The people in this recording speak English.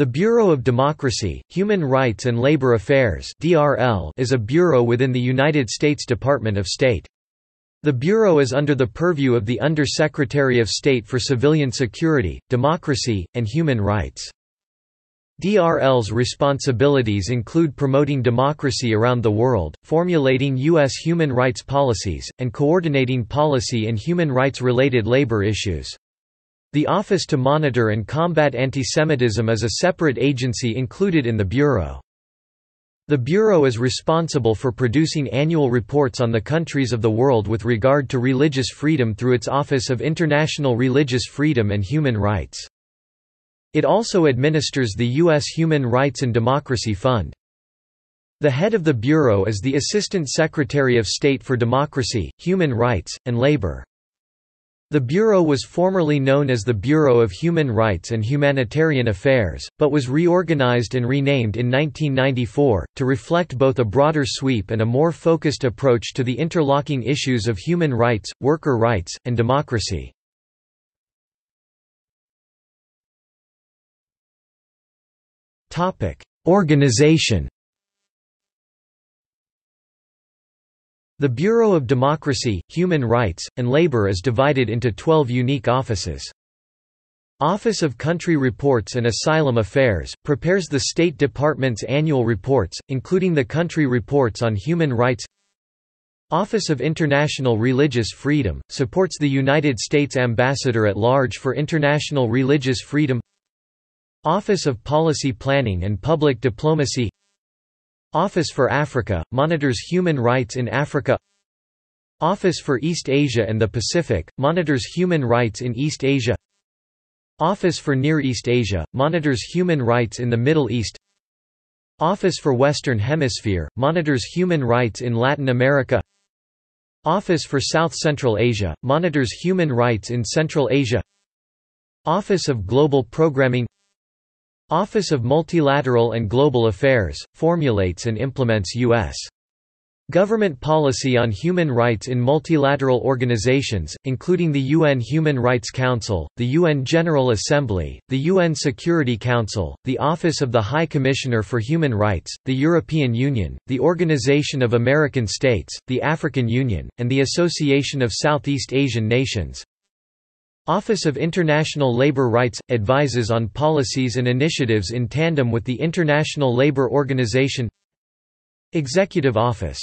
The Bureau of Democracy, Human Rights and Labor Affairs is a bureau within the United States Department of State. The Bureau is under the purview of the Under-Secretary of State for Civilian Security, Democracy, and Human Rights. DRL's responsibilities include promoting democracy around the world, formulating U.S. human rights policies, and coordinating policy and human rights-related labor issues. The Office to Monitor and Combat Antisemitism is a separate agency included in the Bureau. The Bureau is responsible for producing annual reports on the countries of the world with regard to religious freedom through its Office of International Religious Freedom and Human Rights. It also administers the U.S. Human Rights and Democracy Fund. The head of the Bureau is the Assistant Secretary of State for Democracy, Human Rights, and Labor. The Bureau was formerly known as the Bureau of Human Rights and Humanitarian Affairs, but was reorganized and renamed in 1994, to reflect both a broader sweep and a more focused approach to the interlocking issues of human rights, worker rights, and democracy. Organization The Bureau of Democracy, Human Rights, and Labor is divided into 12 unique offices. Office of Country Reports and Asylum Affairs, prepares the State Department's annual reports, including the country reports on human rights Office of International Religious Freedom, supports the United States Ambassador at Large for International Religious Freedom Office of Policy Planning and Public Diplomacy Office for Africa, monitors human rights in Africa. Office for East Asia and the Pacific, monitors human rights in East Asia. Office for Near East Asia, monitors human rights in the Middle East. Office for Western Hemisphere, monitors human rights in Latin America. Office for South Central Asia, monitors human rights in Central Asia. Office of Global Programming Office of Multilateral and Global Affairs, formulates and implements U.S. Government policy on human rights in multilateral organizations, including the UN Human Rights Council, the UN General Assembly, the UN Security Council, the Office of the High Commissioner for Human Rights, the European Union, the Organization of American States, the African Union, and the Association of Southeast Asian Nations. Office of International Labour Rights – advises on policies and initiatives in tandem with the International Labour Organization. Executive Office